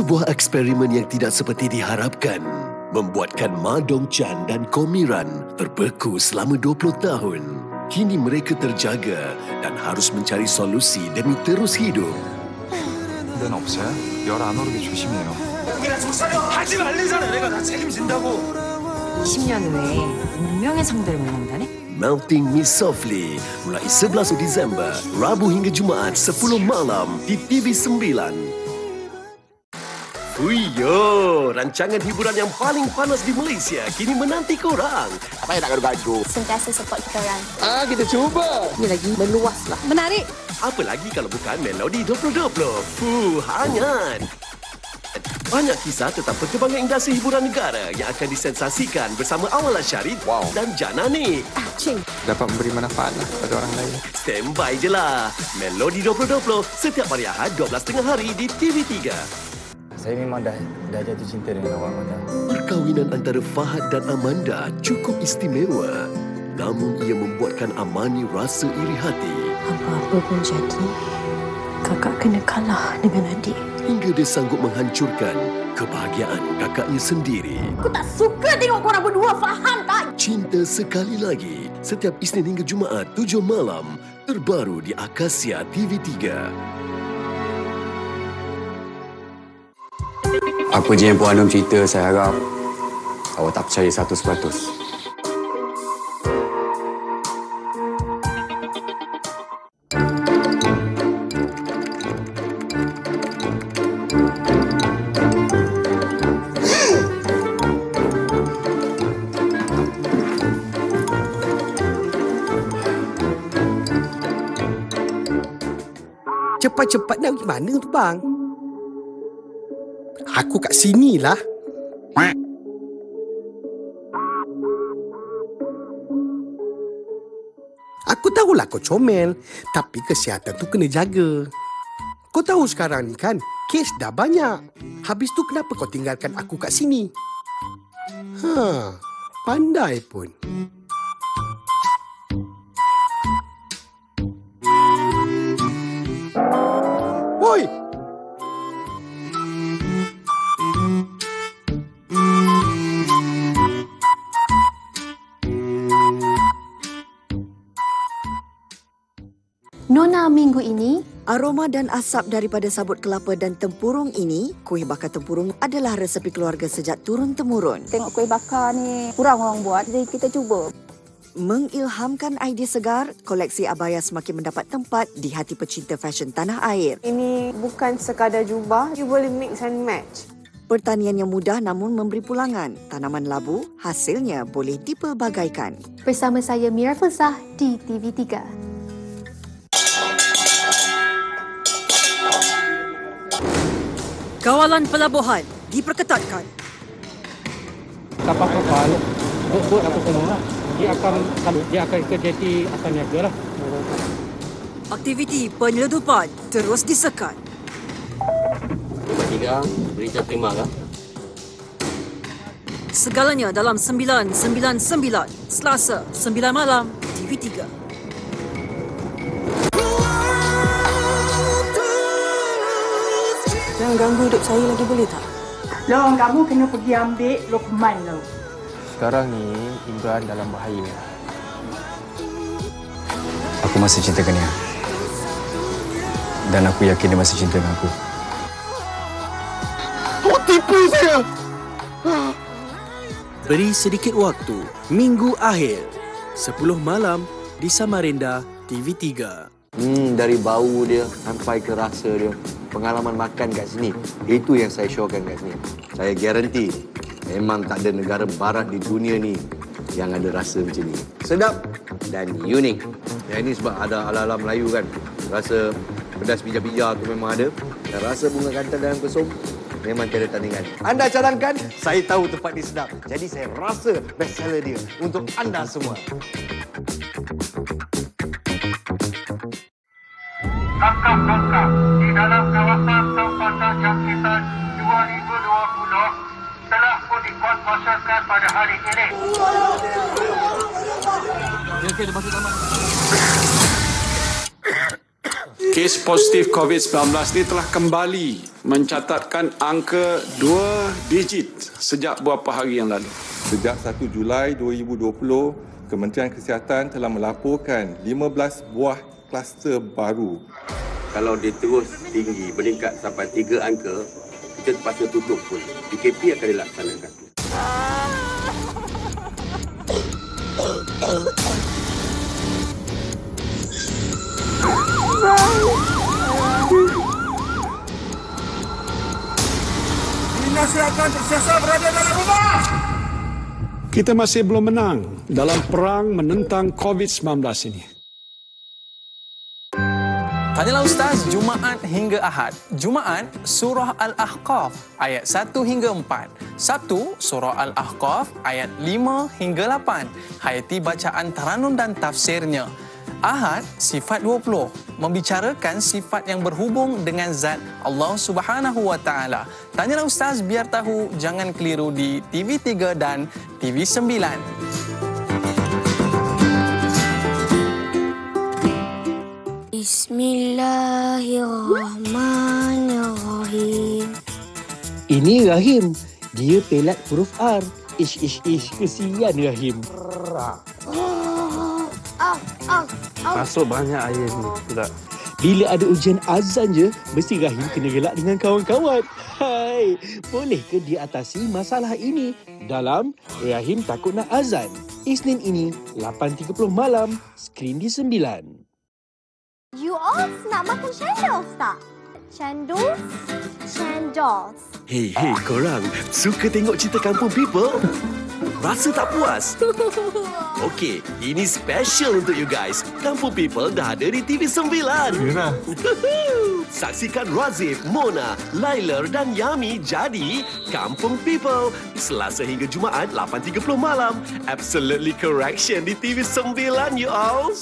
Sebuah eksperimen yang tidak seperti diharapkan membuatkan Ma Dong Chan dan Komiran terbeku selama 20 tahun. Kini mereka terjaga dan harus mencari solusi demi terus hidup. 데는 없어요? 열 안 오르게 조심해요. 하지 말래잖아 내가 다 책임진다고 10년 후에 운명의 상대를 만난다네? Melting Me Softly mulai 11 Disember, Rabu hingga Jumaat 10 malam di TV9. Fuyo, rancangan hiburan yang paling panas di Malaysia kini menanti korang. Apa yang nak gaduh-gaduh? sentiasa support kita orang. Ah, kita cuba. Ini lagi meluas lah. Menarik. Apa lagi kalau bukan Melodi 2020? Fuh, hangat. Banyak kisah tentang perkembangan industri hiburan negara yang akan disensasikan bersama Awal Syarif Wow. dan Janani. Dapat memberi manfaat lah pada orang lain. Stand by je lah. Melodi 2020 setiap hari Ahad 12.30 hari di TV3. Saya memang dah dah jatuh cinta dengan awak Mada. Perkahwinan antara Fahad dan Amanda cukup istimewa. Namun ia membuatkan Amani rasa iri hati Apa-apa pun jadi, kakak kena kalah dengan adik. hingga dia sanggup menghancurkan kebahagiaan kakaknya sendiri. Aku tak suka tengok korang berdua, faham tak? Cinta sekali lagi setiap Isnin hingga Jumaat 7 malam terbaru di Akasia TV3. Apa je yang Puan Anum cerita, saya harap awak tak percaya satu seratus. Cepat-cepat nak pergi mana tu bang? Aku kat sini lah. Aku tahulah kau comel, tapi kesihatan tu kena jaga. Kau tahu sekarang ni kan, kes dah banyak. Habis tu kenapa kau tinggalkan aku kat sini? Ha, pandai pun. Nona minggu ini, Aroma dan asap daripada sabut kelapa dan tempurung ini, kuih bakar tempurung adalah resepi keluarga sejak turun-temurun. tengok kuih bakar ni kurang orang buat, jadi kita cuba. Mengilhamkan idea segar, koleksi abaya semakin mendapat tempat di hati pecinta fashion tanah air. Ini bukan sekadar jubah, you boleh mix and match. Pertanian yang mudah namun memberi pulangan. Tanaman labu, hasilnya boleh dipelbagaikan. Bersama saya Mira Felsah di TV3. Kawalan pelabuhan diperketatkan. kapal-kapal bot-bot apa semua dia akan kalau dia akan ke jeti akan niaga lah Aktiviti penyelundupan terus disekat. Tiga, berita terima kah? Segalanya dalam 999 Selasa 9 malam TV3. Jangan ganggu hidup saya lagi boleh tak? Long, kamu kena pergi ambil Lokman tu. Sekarang ni Imran dalam bahaya. Aku masih cintakan dia. Dan aku yakin dia masih cinta dengan aku. beri sedikit waktu. Minggu akhir. 10 malam di Samarinda TV3. Hmm, dari bau dia sampai ke rasa dia. Pengalaman makan kat sini. Itu yang saya showkan kat sini. Saya garanti memang tak ada negara barat di dunia ni yang ada rasa macam ni. Sedap dan unik. Yang ini sebab ada ala-ala Melayu kan. Rasa pedas bija-bija tu memang ada. Dan rasa bunga kantan dalam kesum memang tiada tandingan. Anda cadangkan, saya tahu tempat ni sedap. Jadi saya rasa best seller dia untuk anda semua. Langkah-langkah di dalam kawasan tempatan jangkitan 2020 telah pun dikuatkuasakan pada hari ini. Kes positif COVID-19 ini telah kembali mencatatkan angka dua digit sejak beberapa hari yang lalu. Sejak 1 Julai 2020, Kementerian Kesihatan telah melaporkan 15 buah kluster baru. Kalau dia terus tinggi, meningkat sampai tiga angka, kita terpaksa tutup pun. PKP akan dilaksanakan. Berada dalam rumah. Kita masih belum menang dalam perang menentang COVID-19 ini. Tanyalah Ustaz, Jumaat hingga Ahad. Jumaat, Surah Al-Ahqaf ayat 1 hingga 4. Sabtu, Surah Al-Ahqaf ayat 5 hingga 8. Hayati bacaan Taranum dan tafsirnya. Ahad, sifat 20. Membicarakan sifat yang berhubung dengan zat Allah Subhanahu Wa Taala. Tanyalah Ustaz biar tahu, jangan keliru di TV3 dan TV9. Bismillahirrahmanirrahim. Ini Rahim. Dia pelat huruf R. Ish, ish, ish. Kesian Rahim. Ah, ah, ah. Masuk banyak air ni pula. Bila ada ujian azan je, mesti Rahim kena gelak dengan kawan-kawan. Hai, boleh ke diatasi masalah ini dalam Rahim Takut Nak Azan? Isnin ini, 8.30 malam, skrin di 9. All nak makan cendol tak? Cendol? Cendol. Hei, hei korang, suka tengok cerita kampung people? Rasa tak puas? Okey, ini special untuk you guys. Kampung People dah ada di TV9. Yelah. Saksikan Razif, Mona, Laila dan Yami jadi Kampung People. Selasa hingga Jumaat 8.30 malam. Absolutely Correction di TV9 you all.